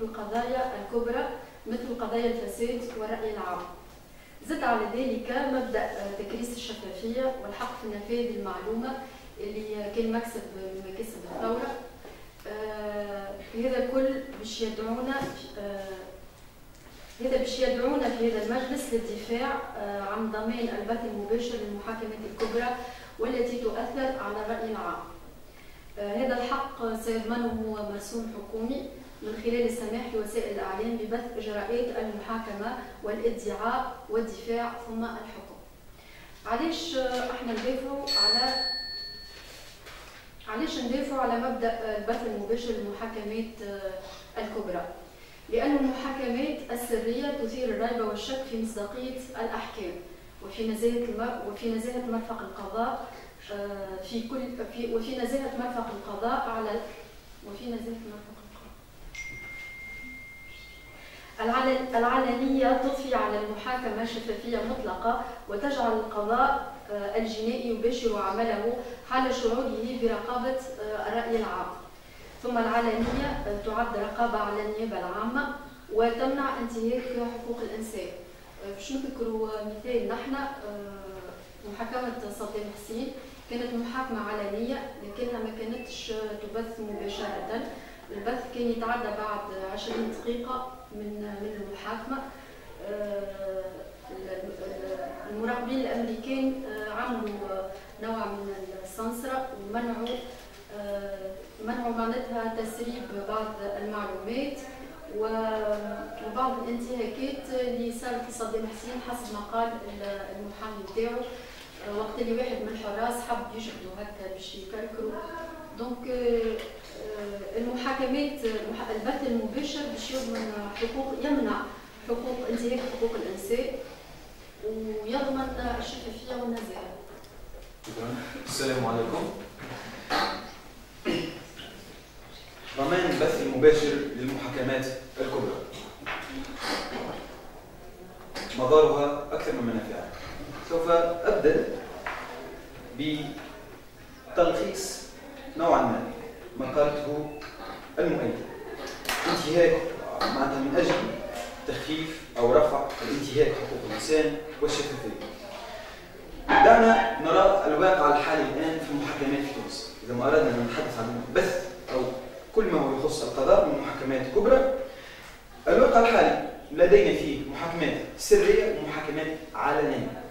القضايا الكبرى مثل قضايا الفساد والرأي العام. زد على ذلك مبدأ آه، تكريس الشفافية والحق في نفاذ المعلومة اللي كان مكسب من مكاسب الثورة هذا الكل باش يدعونا هذا باش يدعونا في هذا المجلس للدفاع عن ضمان البث المباشر للمحاكمات الكبرى والتي تؤثر على الرأي العام. آه، هذا الحق سيضمنه مرسوم حكومي. من خلال السماح لوسائل الإعلام ببث إجراءات المحاكمة والإدعاء والدفاع ثم الحكم علاش إحنا ندافعوا على علاش ندافعوا على مبدأ البث المباشر للمحاكمات الكبرى؟ لأن المحاكمات السرية تثير الريبة والشك في مصداقية الأحكام وفي نزاهة وفي نزاهة مرفق القضاء آه، في كل في وفي نزاهة مرفق القضاء على وفي نزاهة مرفق العلنية تضفي على المحاكمة شفافية مطلقة وتجعل القضاء آه، الجنائي يباشر عمله حال شعوره برقابة آه، الرأي العام. ثم العلنية تعد رقابة على النيابة العامة وتمنع انتهاك حقوق الإنسان. باش نذكروا مثال نحن آه، محاكمة صدام حسين كانت محاكمة علنية لكنها ما كانتش تبث مباشرة. البث كان يتعدى بعد 20 دقيقة من من المحاكمة آه، المراقبين الامريكان آه، عملوا نوع من السنسرة ومنعوا منعوا معناتها تسريب بعض المعلومات وبعض الانتهاكات اللي صارت لصدام حسين حسب ما قال المحامي نتاعو آه، وقت اللي واحد من الحراس حب يجبدوا هكا باش يكركروا. دونك آه، المحاكمات البث المباشر باش يضمن حقوق يمنع حقوق انتهاك حقوق الإنسان ويضمن الشفافية والنزاهة. السلام عليكم. ضمان البث المباشر للمحاكمات الكبرى مضارها أكثر من منافعها سوف أبدأ بتلخيص نوعا ما ما قالته انتهاك معناتها من أجل تخفيف أو رفع الانتهاك حقوق الإنسان والشفافية. دعنا نرى الواقع الحالي الآن في المحاكمات في تونس. إذا ما أردنا أن نتحدث عن بث أو كل ما هو يخص القضاء من محاكمات كبرى الواقع الحالي لدينا فيه محاكمات سرية ومحاكمات علنية.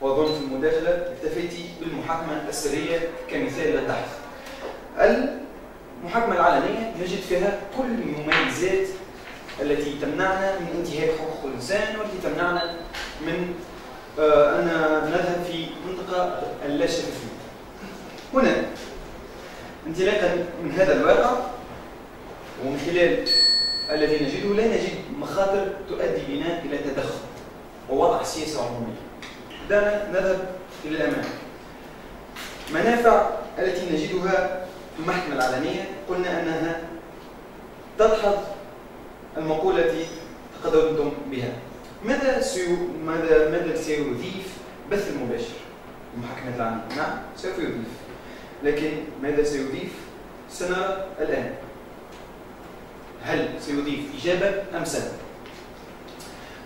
وأظن في المداخلة اكتفيت بالمحاكمة السرية كمثال للبحث المحاكمة العلنية نجد فيها كل المميزات التي تمنعنا من انتهاك حقوق الإنسان والتي تمنعنا من آه، أن نذهب في منطقة اللاشفافية هنا انطلاقا من هذا الواقع ومن خلال الذي نجده لا نجد مخاطر تؤدي بنا إلى تدخل ووضع سياسة عمومية. دعنا نذهب إلى الأمام. منافع التي نجدها في المحكمة العلنيه قلنا أنها تدحض المقولة التي تقدمتم بها. ماذا سيو... ماذا ماذا سيضيف بث المباشر المحاكمات العامه؟ نعم سوف يضيف. لكن ماذا سيضيف سنرى الآن. هل سيضيف إجابة أم سلب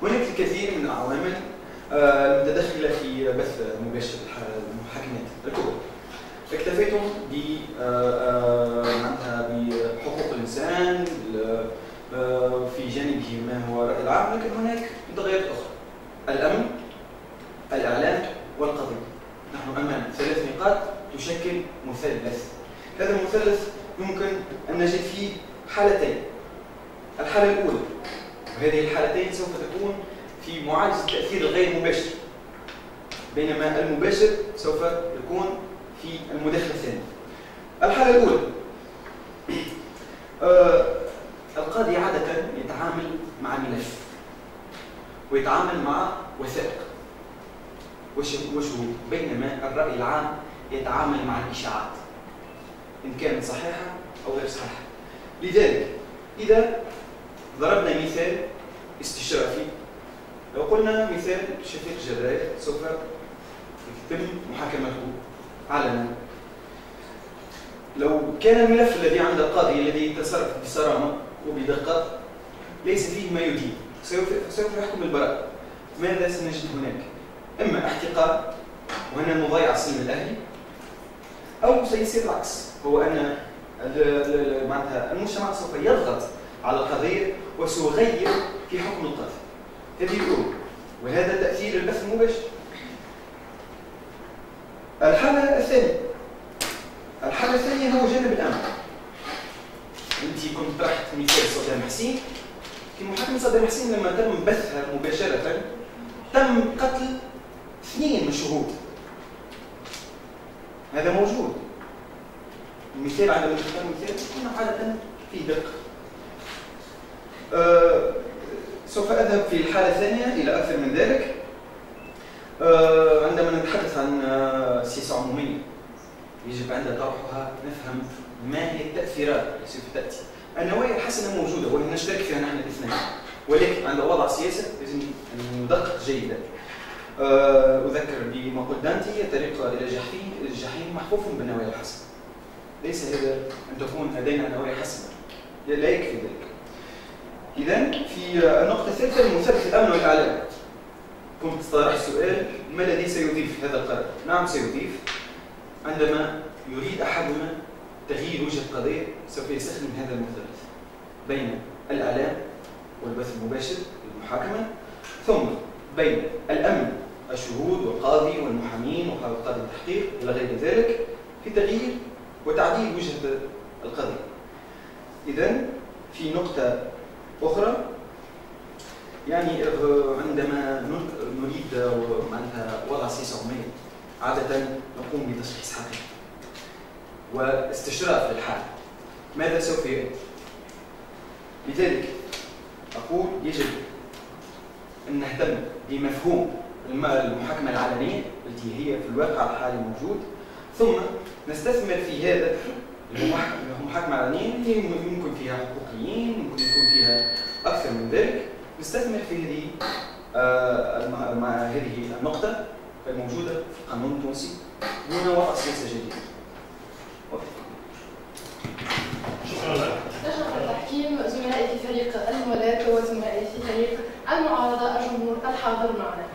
هناك الكثير من العوامل آه، المتدخلة في بث مباشر المحاكمات الكبرى. اكتفيتم ب آه، آه، بحقوق الإنسان في جانبه ما هو الرأي العام لكن هناك متغيرات أخرى. الأمن الإعلام والقضية. نحن أمام ثلاث نقاط تشكل مثلث. هذا المثلث يمكن أن نجد فيه حالتين. الحالة الأولى وهذه الحالتين سوف تكون في معالجة التأثير الغير مباشر بينما المباشر سوف يكون في المداخلة الثانية الحالة الأولى آه القاضي عادة يتعامل مع ملف ويتعامل مع وثائق وشهود بينما الرأي العام يتعامل مع الإشاعات إن كانت صحيحة أو غير صحيحة. لذلك إذا ضربنا مثال استشرافي لو قلنا مثال شفيق جبائر سوف يتم محاكمته. علنا. لو كان الملف الذي عند القاضي الذي تصرف بصرامة وبدقة ليس فيه ما يدين سوف يحكم البراءة ماذا سنجد هناك؟ إما احتقار وهنا مضايع السلم الأهلي أو سيصير العكس هو أن معناتها المجتمع سوف يضغط على القضية وسيغير في حكم القاضي. هذه الأولى وهذا تأثير البث المباشر الحالة الثانية. الحالة الثانية هو جانب الأمن. أنت كنت طرحت مثال صدام حسين في محاكمة صدام حسين لما تم بثها مباشرة تم قتل اثنين من الشهود هذا موجود. عندما نختار مثال كنا عادة في دقة. أه سوف أذهب في الحالة الثانية إلى أكثر من ذلك. أه نتحدث عن سياسة عمومية. يجب عند طرحها نفهم ما هي التأثيرات التي سوف تأتي. النوايا الحسنة موجودة ونشترك فيها نحن الاثنين. ولكن عند وضع سياسة لازم ندقق جيدا. آه، أذكر بما قلت دانتي الطريق إلى الجحيم الجحيم محفوف بالنوايا الحسنة. ليس هذا أن تكون لدينا نوايا حسنة. لا يكفي ذلك. إذا في النقطة الثالثة المثبت الأمن والإعلام. كنت طرح السؤال ما الذي سيضيف هذا القرار؟ نعم سيضيف عندما يريد أحدنا تغيير وجهة القضية سوف يستخدم هذا المثلث بين الإعلام والبث المباشر للمحاكمة ثم بين الأمن الشهود والقاضي والمحامين وقاضي التحقيق إلى غير ذلك في تغيير وتعديل وجهة القضية إذا في نقطة أخرى يعني عندما نريد معناتها وضع عمومية عادة نقوم بتشخيص حقيقي واستشراف للحال ماذا سوف يأتي؟ لذلك أقول يجب أن نهتم بمفهوم المحاكمة العلنية التي هي في الواقع الحالي موجود ثم نستثمر في هذا المحاكمة العلنية اللي ممكن فيها حقوقيين ممكن يكون فيها أكثر من ذلك نستثمر في هذه آه هذه النقطة الموجودة في القانون التونسي دون وضع سياسة جديدة. شكرا لك. التحكيم زملائي في فريق الملاك وزملائي في فريق المعارضة الجمهور الحاضر معنا.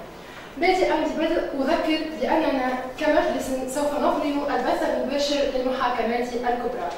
بادئا ببدء أذكر بأننا كمجلس سوف نظلم البث المباشر للمحاكمات الكبرى.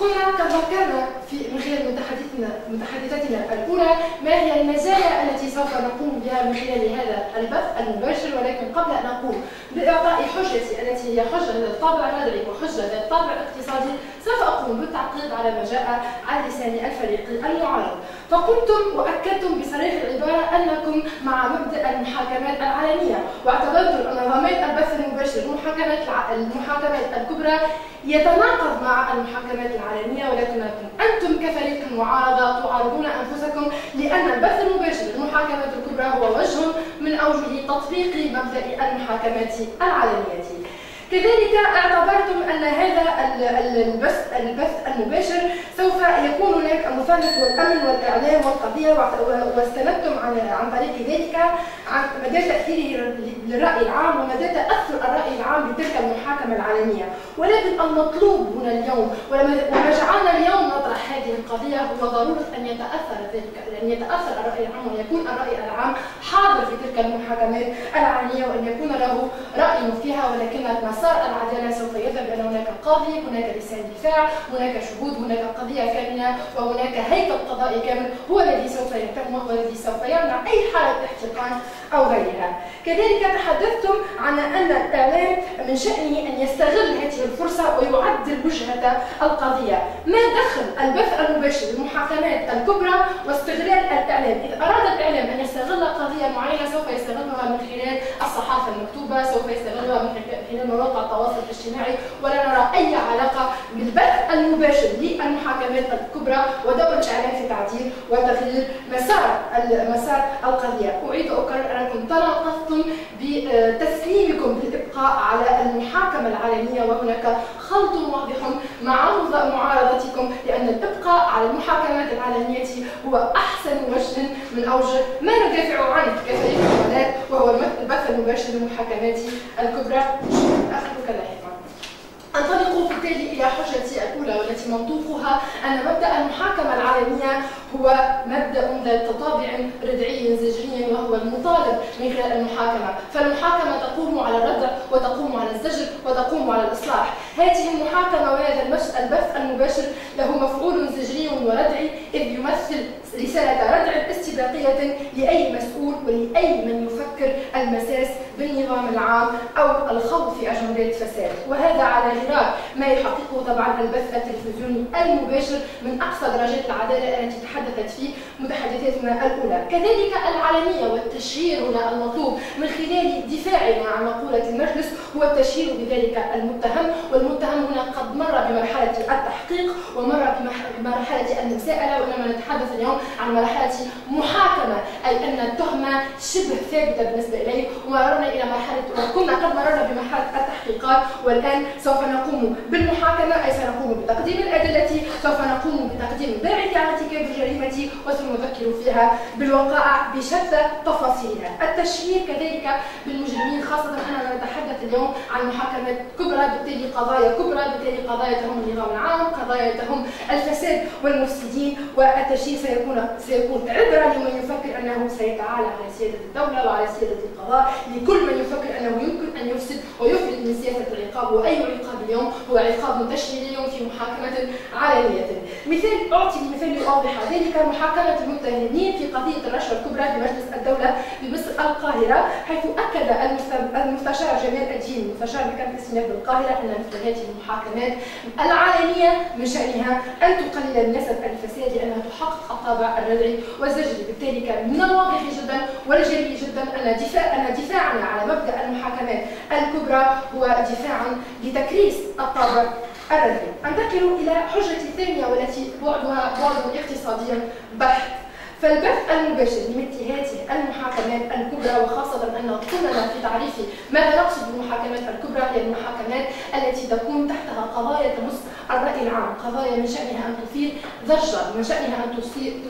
هنا كان في من خلال متحدثنا متحدثاتنا الأولى ما هي المزايا التي سوف نقوم بها من خلال هذا البث المباشر؟ ولكن قبل أن نقوم بإعطاء حجتي التي هي حجة ذات الطابع الندري وحجة ذات الطابع الاقتصادي سوف أقوم بالتعقيب على ما جاء عن لسان الفريق المعارض. فقمتم وأكدتم بصريح العباره أنكم مع مبدأ المحاكمات العلنيه واعتبرتم أن نظامات البث المباشر المحاكمات المحاكمات الكبرى يتناقض مع المحاكمات العلنيه ولكنكم أنتم كفريق المعارضه تعارضون أنفسكم لأن البث المباشر للمحاكمات الكبرى هو وجه من أوجه تطبيق مبدأ المحاكمات العلنيه كذلك اعتبرتم أن هذا البث البث المباشر سوف يكون هناك المثلث والأمن والإعلام والقضية واستندتم عن عن طريق ذلك عن مدى تأثيره للرأي العام ومدى تأثر الرأي العام بتلك المحاكمه العالمية. ولكن المطلوب هنا اليوم وما جعلنا اليوم نطرح هذه القضية هو ضرورة أن يتأثر ذلك أن يتأثر الرأي العام وان يكون الرأي العام حاضر في تلك المحاكمات العالمية وأن يكون له رأي فيها ولكن مسار العداله سوف يذهب ان هناك قاضي هناك لسان دفاع هناك شهود هناك قضية كاملة وهناك هيكل قضائي كامل. هو الذي سوف يهتم وهو الذي سوف يمنع أي حالة احتقان أو غيرها. كذلك تحدثتم عن أن الاعلام من شأنه أن يستغل هذه الفرصة ويعدل وجهة القضية. ما دخل البث المباشر للمحاكمات الكبرى واستغلال الاعلام اذا أراد الإعلام أن يستغل قضية معينة سوف يستغلها من خلال الصحافة المكتوبة سوف يستغلها من خلال مواقع التواصل الاجتماعي ولا نرى أي علاقة بالبث المباشر للمحاكمات الكبرى ودور الإعلام في تعديل وتغيير مسار مسار القضية. أعيد اكرر أنكم تناقضتم بتسليمكم الإبقاء على المحاكمة العلنية وهناك خلط واضح مع معارضتكم لأن الإبقاء على المحاكمات العلنية هو أحسن وجه من أوجه ما ندافع عنه كفريق وهو البث المباشر للمحاكمات الكبرى. أنطلق بالتالي إلى حجتي الأولى والتي منطوقها أن مبدأ المحاكمة العالمية هو مبدأ ذات طابع ردعي زجري وهو المطالب من خلال المحاكمة. فالمحاكمة تقوم على الردع وتقوم على الزجر وتقوم على الإصلاح. هذه المحاكمة وهذا البث المباشر له مفعول زجري وردعي إذ يمثل رسالة ردع استباقية لأي مسؤول ولأي من يفكر المساس بالنظام العام أو الخوض في أجندات فساد وهذا على غرار ما يحققه طبعا البث التلفزيوني المباشر من أقصى درجات العدالة التي تحدثت فيه متحدثاتنا الأولى. كذلك العلنية والتشهير هنا المطلوب من خلال دفاعنا عن مقولة المجلس هو التشهير بذلك المتهم. والمتهم هنا قد مر بمرحلة التحقيق ومر بمرحلة المساءلة وإنما نتحدث اليوم عن مرحلة محاكمة أي أن التهمة شبه ثابتة بالنسبة إليه ومررنا إلى مرحلة وكنا قد مررنا بمرحلة التحقيقات والآن سوف نقوم بالمحاكمة أي سنقوم بتقديم الأدلة سوف نقوم بتقديم على ارتكاب الجريمة وسنذكر فيها بالوقائع بشتى تفاصيلها. التشهير كذلك بالمجرمين خاصة أننا نتحدث اليوم عن محاكمات كبرى بالتالي قضايا كبرى بالتالي قضايا تهم النظام العام قضايا تهم الفساد والمفسدين والتشهير سيكون سيكون عبرة لمن يفكر أنه سيتعالى على سيادة الدولة وعلى سيادة القضاء. لكل من يفكر أنه يمكن أن يفسد ويفلت من سياسة العقاب. وأي عقاب اليوم؟ هو عقاب تشهيري في محاكمة علنية مثال أعطي مثال يوضح ذلك. محاكمة المتهمين في قضية الرشوة الكبرى بمجلس الدولة بمصر القاهرة حيث أكد المستشار جمال الدين مستشار مكان الاستئناف بالقاهرة أن مثل هذه المحاكمات العلنية من شأنها أن تقلل من نسب الفساد لأنها تحقق الطابع الردعي والزجري بالتالي كان من الواضح جدا والجلي جدا أن دفاع أن دفاعنا على مبدأ المحاكمات الكبرى هو دفاعا لتكريس الطابع الردعي. أنتقل إلى حجة الثانية والتي بعدها بعد اقتصادي بحت فالبث المباشر لمثل هذه المحاكمات الكبرى وخاصة أن كلنا في تعريف ماذا نقصد بالمحاكمات الكبرى هي المحاكمات التي تكون تحتها قضايا تمس الرأي العام. قضايا من شأنها أن تثير ضجة من شأنها أن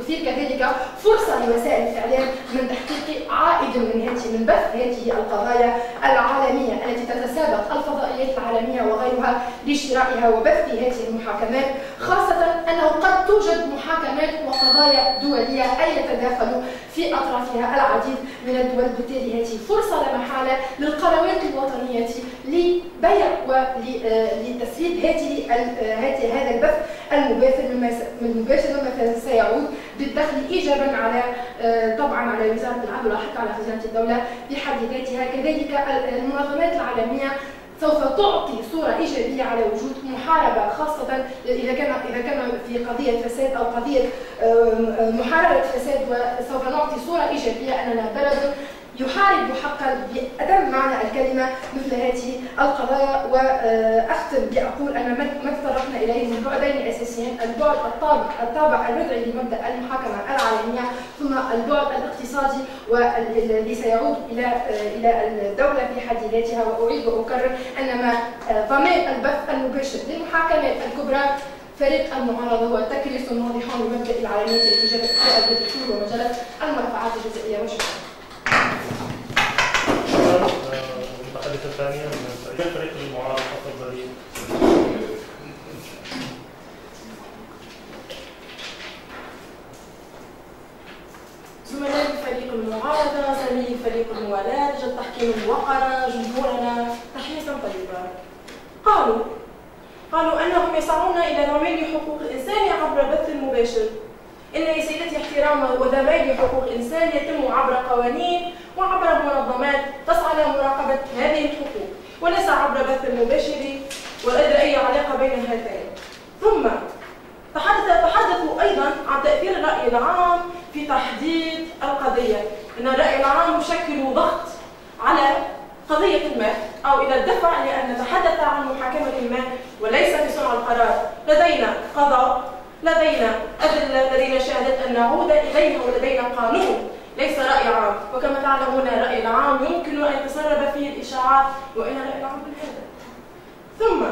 تثير كذلك فرصة لوسائل الإعلام من تحقيق عائد من هذه من بث هذه القضايا العالمية التي تتسابق الفضائيات العالمية وغيرها لشرائها وبث هذه المحاكمات خاصة أنه قد توجد محاكمات وقضايا دولية أي يتداخل في أطرافها العديد من الدول بالتالي هذه فرصة لا محالة للقنوات الوطنية لبيع ولتسريب هذه هذا البث المباشر المباشر مما سيعود بالدخل ايجابا على طبعا على وزارة العدل وحتى على خزانة الدولة بحد ذاتها كذلك المنظمات العالمية سوف تعطي صورة إيجابية على وجود محاربة خاصة إذا كان إذا كان في قضية فساد أو قضية محاربة فساد وسوف نعطي صورة إيجابية أننا بلد يحارب حقا بأتم معنى الكلمة مثل هذه القضايا وأختم بأقول أن ما تطرقنا إليه من بعدين أساسيين البعد الطابع, الطابع الردعي لمبدأ المحاكمة العالمية ثم البعد الاقتصادي والذي سيعود إلى إلى الدولة في حد ذاتها وأعيد وأكرر أن ما ضمان البث المباشر للمحاكمات الكبرى فريق المعارضة هو تكريس واضح لمبدأ العالمية التي جاءت الدستور ومجالات المرفعات الجزائية وشكرا. الثانية من فريق المعارضة تفضلي زملاء فريق المعارضة زميلي فريق الموالاة لجنة التحكيم الموقرة جمهورنا تحية طيبة قالوا قالوا أنهم يسعون إلى نوميل حقوق الإنسان عبر البث المباشر إن يا سيدتي احترام وذميل حقوق الإنسان يتم عبر قوانين وعبر منظمات تسعى لمراقبة هذه الحقوق وليس عبر بث المباشر ولا أي علاقة بين هاتين. ثم تحدث تحدثوا أيضا عن تأثير الرأي العام في تحديد القضية. أن الرأي العام يشكل ضغط على قضية ما أو إلى الدفع لأن نتحدث عن محاكمة ما وليس في صنع القرار. لدينا قضاء لدينا أدلة لدينا شهادات أن نعود إليها ولدينا قانون ليس رأي عام. وكما تعلمون الرأي العام يمكن أن يتسرب فيه الإشاعات وإن الرأي العام بالهذا ثم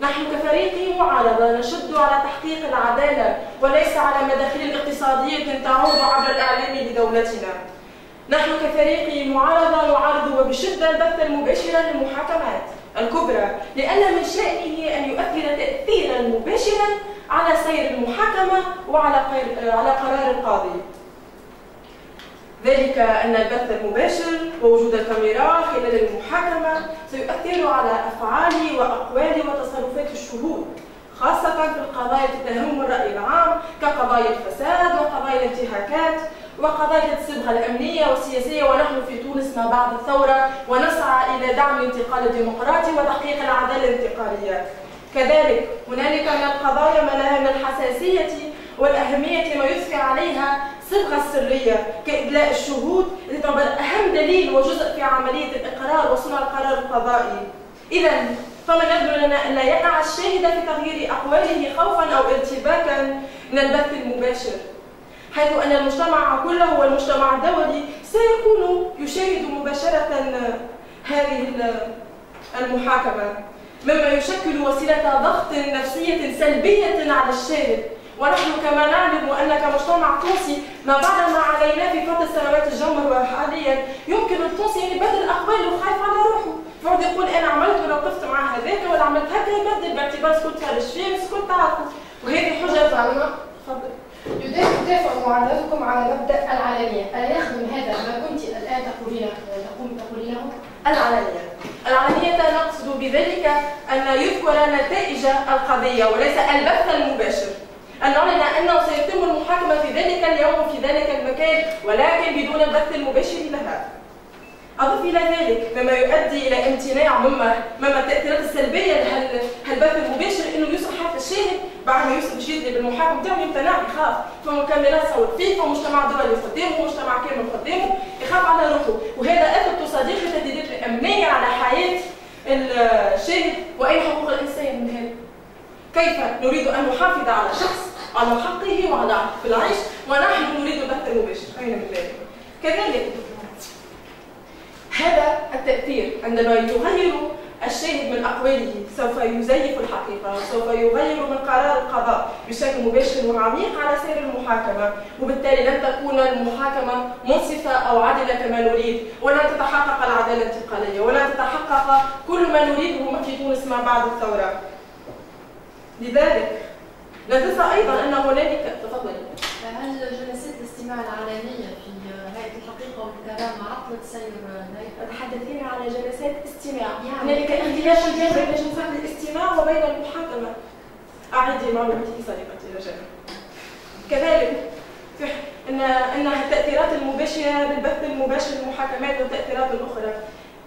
نحن كفريق معارضة نشد على تحقيق العدالة وليس على مداخيل اقتصادية تعود عبر الإعلام لدولتنا. نحن كفريق معارضة نعارض وبشدة البث المباشر للمحاكمات الكبرى لأن من شأنه أن يؤثر تأثيرا مباشرا على سير المحاكمة وعلى على قرار القاضي ذلك أن البث المباشر ووجود الكاميرا خلال المحاكمة سيؤثر على أفعال وأقوال وتصرفات الشهود خاصة في القضايا تهم الرأي العام كقضايا الفساد وقضايا الانتهاكات وقضايا الصبغة الأمنية والسياسية. ونحن في تونس ما بعد الثورة ونسعى إلى دعم الانتقال الديمقراطي وتحقيق العدالة الانتقالية كذلك هنالك من القضايا ما لها من الحساسية والأهمية ما يضفي عليها صبغة السرية كإدلاء الشهود التي تعتبر أهم دليل وجزء في عملية الإقرار وصنع القرار القضائي. إذا فمن يبدو لنا أن لا يقع الشاهد في تغيير أقواله خوفا أو ارتباكا من البث المباشر حيث أن المجتمع كله والمجتمع الدولي سيكون يشاهد مباشرة هذه المحاكمة. مما يشكل وسيلة ضغط نفسية سلبية على الشاهد ونحن كما نعلم أن كمجتمع تونسي ما بعد ما علينا في فترة سنوات الجمر وحاليا يمكن التونسي أن يبدل أقواله وخايف على روحه. يقعد يقول أنا عملت ولا مع هذاك ولا عملت هكا يبدل باعتبار سكوت هذا فيه وسكوت تعرفوا وهذه حجة تفضل. يدافع معارضتكم على مبدأ العلنيه، ألا يخدم هذا ما كنت الآن تقولين تقوم تقولينه؟ العلنيه. العلنيه نقصد بذلك أن يذكر نتائج القضية وليس البث المباشر. أن نعلن أنه سيتم المحاكمة في ذلك اليوم وفي ذلك المكان ولكن بدون البث المباشر لها. أضف إلى ذلك مما يؤدي إلى امتناع مما مما التأثيرات السلبية لهالبث المباشر إنه يصبح حتى الشاهد بعد ما يوصل بشيء بالمحاكم بتاعه يمتنع يخاف فمكملات صور فيه فمجتمع دولي قدامه ومجتمع كامل قدامه يخاف على روحه وهذا أثر تصاديق التهديدات الأمنية على حياة الشاهد وأي حقوق الإنسان من هذا. كيف نريد أن نحافظ على شخص على حقه وعلى في العيش ونحن نريد البث المباشر من ذلك؟ كذلك هذا التأثير عندما يغير الشاهد من أقواله سوف يزيف الحقيقة وسوف يغير من قرار القضاء. بشكل مباشر وعميق على سير المحاكمة. وبالتالي لن تكون المحاكمة منصفة أو عادلة كما نريد ولن تتحقق العدالة الانتقالية ولن تتحقق كل ما نريده في تونس ما بعد الثورة. لذلك لا تنسى أيضا أن هنالك تفضلي هل جلسات الاستماع هيئة الحقيقة والكرامة عطلت سير تحدثين على جلسات استماع. يعني هنالك اختلاف بين جلسات الاستماع وبين المحاكمة أعيدي معلوماتي سابقة إلى جانب كذلك ان انها التأثيرات المباشرة للبث المباشر للمحاكمات والتأثيرات الأخرى.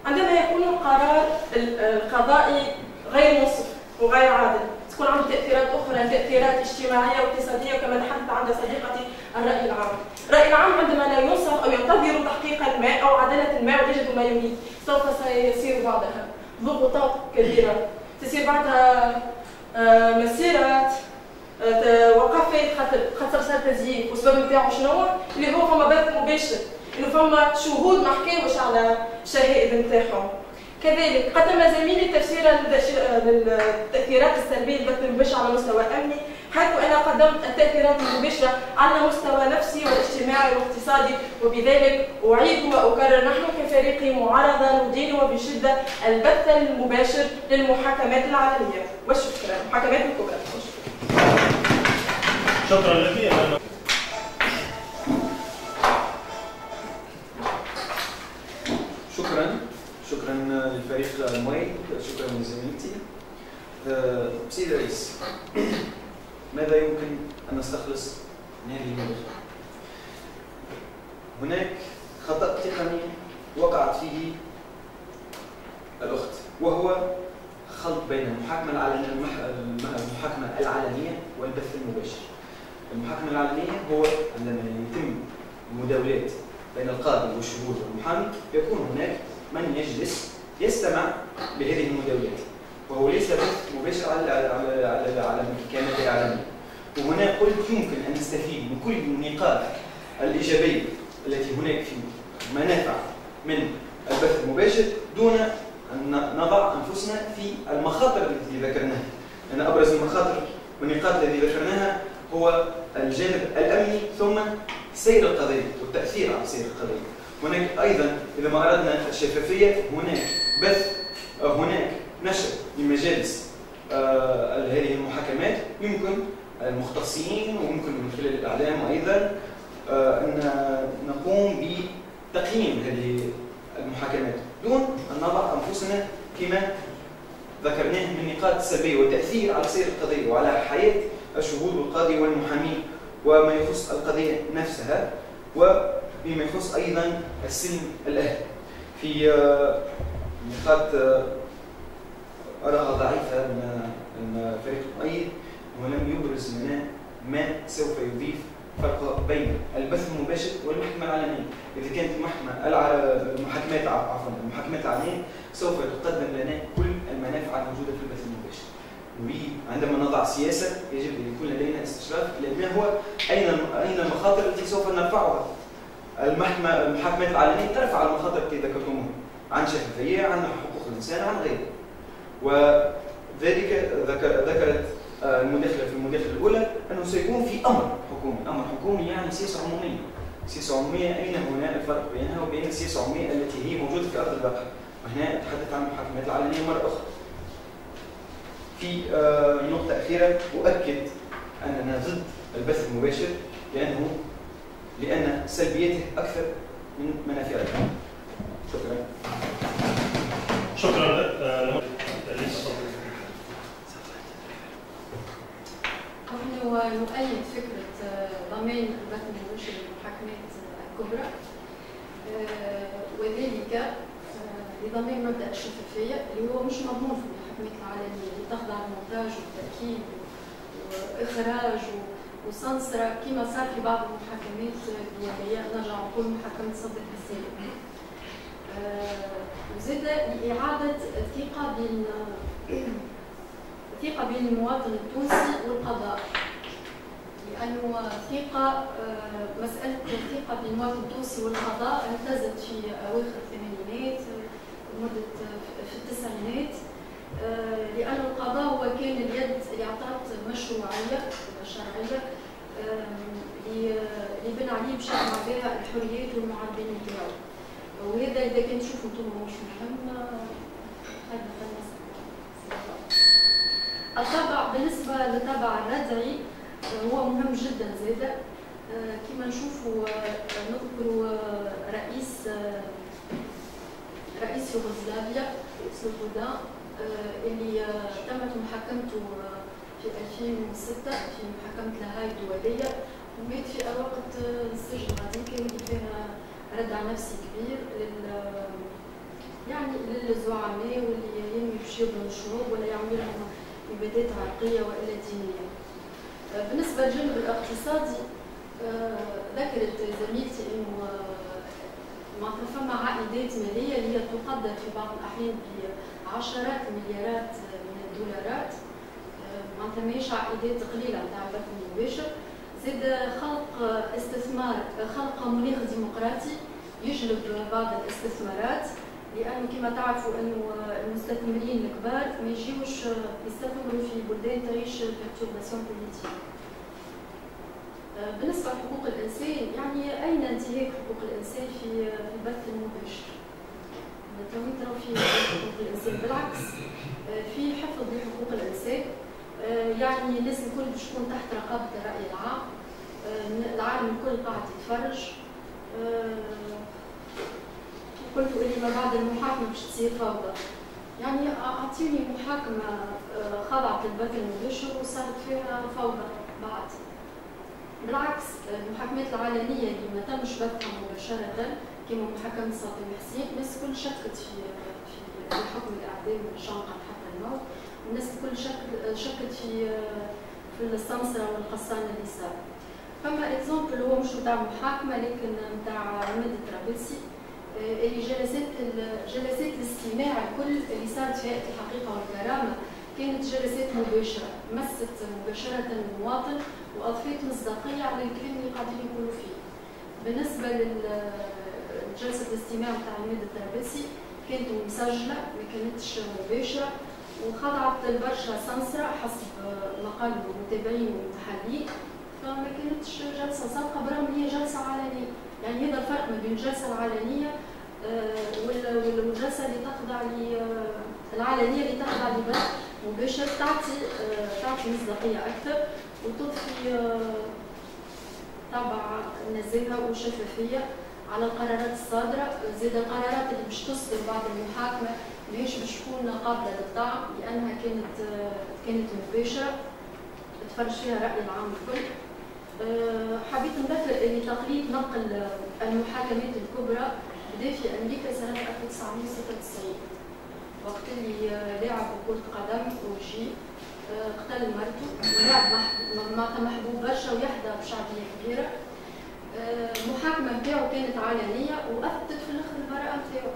عندما يكون القرار القضائي غير منصف وغير عادل تكون عنده تأثيرات أخرى تأثيرات اجتماعية واقتصادية وكما تحدث عنها صديقتي الرأي العام. الراي العام عندما لا ينصف أو ينتظر تحقيق ما أو عدالة ما ويجد ما يريد سوف سيصير بعدها. ضغوطات كبيرة. تسير بعدها آه، مسيرات آه، وقفات خاطر خاطر صار تزييف والسبب نتاعو شنو اللي هو فما بث مباشر. إنه فما شهود ما حكاوش على الشهائد نتاعهم. كذلك قدم زميلي تفسيرا للتأثيرات السلبية البث المباشر على مستوى أمني. حيث أنا قدمت التاثيرات المباشره على مستوى نفسي والاجتماعي والاقتصادي وبذلك أعيد واكرر نحن كفريق معارضه ندين وبشدة البث المباشر للمحاكمات العالمية. والشكرا المحاكمات الكبرى. شكرا لك. شكرا. شكرا للفريق الموي شكرا لزميلتي. أه، سيدي الرئيس ماذا يمكن ان نستخلص من هذه المداخله؟ هناك خطا تقني وقعت فيه الاخت وهو خلط بين المحاكمه العلنيه المحاكمه العلنيه والبث المباشر. المحاكمه العلنيه هو عندما يتم المداولات بين القاضي والشهود والمحامي يكون هناك من يجلس يستمع لهذه المداولات وهو ليس بث مباشر على على على على الكيانات الاعلاميه وهنا قلت يمكن أن نستفيد من كل النقاط الإيجابية التي هناك في منافع من البث المباشر دون أن نضع أنفسنا في المخاطر التي ذكرناها. لأن أبرز المخاطر والنقاط التي ذكرناها هو الجانب الأمني ثم سير القضية والتأثير على سير القضية. هناك أيضا إذا ما أردنا الشفافية هناك بث هناك نشر لمجالس آه، هذه المحاكمات يمكن المختصين ويمكن من خلال الإعلام أيضا آه، أن نقوم بتقييم هذه المحاكمات دون أن نضع أنفسنا فيما ذكرناه من نقاط سلبية وتأثير على سير القضية وعلى حياة الشهود والقاضي والمحامي وما يخص القضية نفسها وبما يخص أيضا السلم الأهلي في آه، نقاط آه، أراها ضعيفة من فريق المؤيد ولم يبرز لنا ما سوف يضيف فرق بين البث المباشر والمحكمة العلنية إذا كانت المحكمة المحاكمات عفوا المحاكمات العلنية سوف تقدم لنا كل المنافع الموجودة في البث المباشر. وعندما نضع سياسة يجب أن يكون لدينا استشراف ما هو أين أين المخاطر التي سوف نرفعها. المحكمة المحاكمات العلنية ترفع المخاطر التي ذكرتموها عن شفافية عن حقوق الإنسان عن غيره. وذلك ذكرت آه، المداخلة في المداخلة الأولى أنه أمر حكومي. أمر حكومي يعني سياسة عمومية. سياسة عمومية أين هنا الفرق بينها وبين السياسة العمومية التي هي موجودة في أرض الواقع وهنا أتحدث عن المحاكمات العلنية مرة أخرى. في آه، نقطة أخيرة أؤكد أننا ضد البث المباشر لأنه لأن سلبياته أكثر من منافعه. شكرا لك نؤيد فكرة آه، ضمان البث المباشر للمحاكمات الكبرى. آه، وذلك لضمان مبدأ الشفافية اللي هو مش مضمون في المحاكمات العالمية اللي تخضع للمونتاج والتركيب وإخراج وسنسرة كما صار في بعض المحاكمات الدولية نرجع نقول محاكمة صدر آه، وزاد لإعادة الثقة بين الثقة بين المواطن التونسي والقضاء. لأنه ثقة آه، مسألة الثقة بين المواطن التونسي والقضاء اهتزت في أواخر الثمانينات مدة في التسعينات آه، لأن القضاء هو كان اليد اللي أعطت مشروعية شرعية اللي بنى عليه باش يعمل بها الحريات والمعارضين نتاعو وهذا إذا كان تشوفوا أنتم مش مهم هذا الطابع بالنسبة للطابع الردعي هو مهم جدا زادة. آه، كما نشوفوا آه، نذكر رئيس رئيس يوغوسلافيا سلوبودا آه، اللي آه، تمت محاكمته آه، في 2006 في محاكمة لاهاي الدولية. ومات في وقت السجن. اللي فيها ردع نفسي كبير لل يعني للزعماء واللي باش يبنوا الشعوب ولا يعملوا لهم عبادات عرقية وإلا دينية. بالنسبة للجانب الاقتصادي ذكرت زميلتي إنه معناتها فما عائدات مالية اللي هي تقدر في بعض الأحيان بعشرات المليارات من الدولارات. معناتها ماهيش عائدات قليلة نتاع البث المباشر. زاد خلق استثمار خلق مناخ ديمقراطي يجلب بعض الاستثمارات. لأنه كما تعرفوا انه المستثمرين الكبار ما يجيوش يستثمروا في بلدان تعيش perturbations politiques بالنسبة لحقوق الإنسان يعني أين انتهاك حقوق الإنسان في البث المباشر؟ توا وين ترى في حقوق الإنسان؟ بالعكس في حفظ لحقوق الإنسان. يعني الناس الكل باش تكون تحت رقابة الرأي العام. العالم الكل قاعد يتفرج. قلت اللي ما بعد المحاكمة باش تصير فوضى. يعني أعطيني محاكمة خضعت للبث المباشر وصارت فيها فوضى بعد. بالعكس المحاكمات العالمية اللي ما تمش بثها مباشرة كما محاكمة ساطي حسين الناس الكل شكت في في حكم الإعدام من حتى الموت. الناس الكل شكت شكت في في السمسرة والقصانة اللي صار فما exemple هو مش نتاع محاكمة لكن نتاع عماد الطرابلسي اللي جلسات جلسات الاستماع الكل اللي صارت في هيئة الحقيقة والكرامة. كانت جلسات مباشرة مست مباشرة المواطن وأضفت مصداقية على الكلام اللي قاعدين يقولوا فيه. بالنسبة لجلسه الاستماع بتاع عماد الطرابلسي كانت مسجلة ما كانتش مباشرة. وخضعت لبرشا سمسرة حسب ما قالوا المتابعين والمحللين فما كانتش جلسة صادقة برغم هي جلسة علنيه يعني هذا الفرق ما بين الجلسه العلنيه آه، والجلسه اللي تخضع العلنية اللي تخضع لبث مباشر تعطي آه، تعطي مصداقية أكثر وتضفي طبع نزاهة وشفافية على القرارات الصادرة زاد القرارات اللي باش تصدر بعد المحاكمة ليش باش تكون قابلة للطعن لأنها كانت كانت مباشرة. تفرج فيها الراي العام الكل. حبيت نذكر ان تقليد نقل المحاكمات الكبرى بدا في أمريكا سنة 1996 وقت اللي لاعب كرة قدم اوجي أه، قتل مرته ولاعب محبوب برشا ويحظى بشعبية كبيرة. المحاكمة أه، نتاعو كانت علنية وأثبتت في الآخر البراءة نتاعو.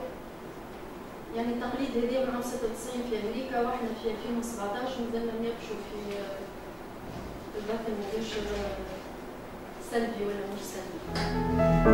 يعني التقليد هذا من عام 96 في أمريكا وإحنا في 2017 مازلنا نناقشوا في البث المباشر سلبي ولا مش سلبي؟